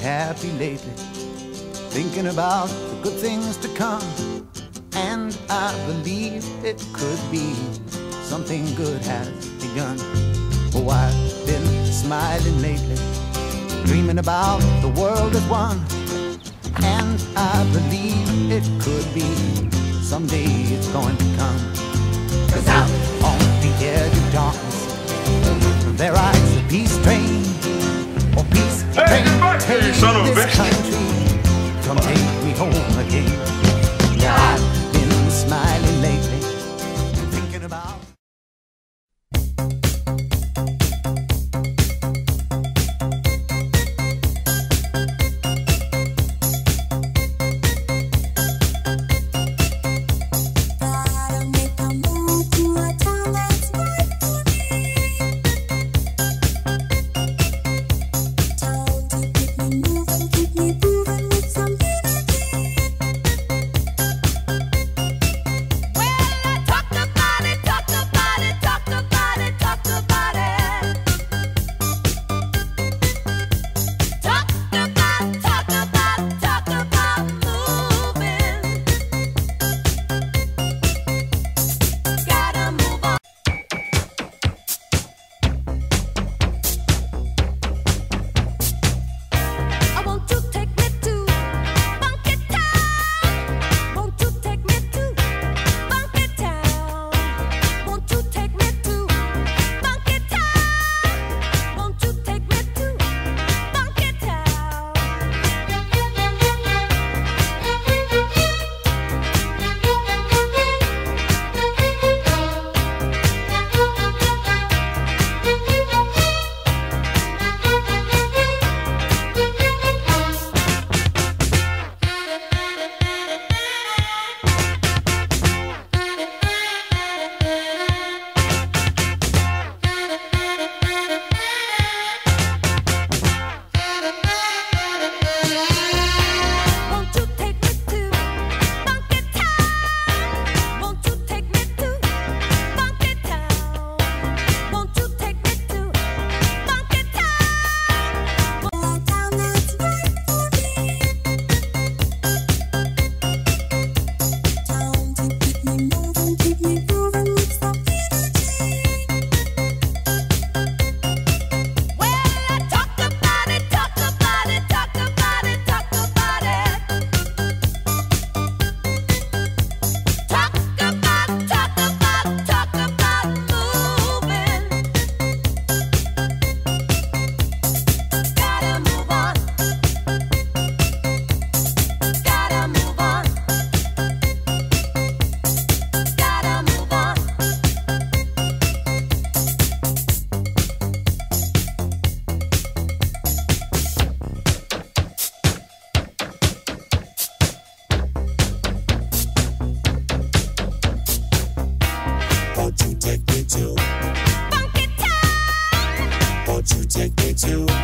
happy lately, thinking about the good things to come. And I believe it could be something good has begun. Oh, I've been smiling lately, dreaming about the world as one. And I believe it could be someday it's going to come. Cause out on hey, son of a bitch. Come take me home again. To.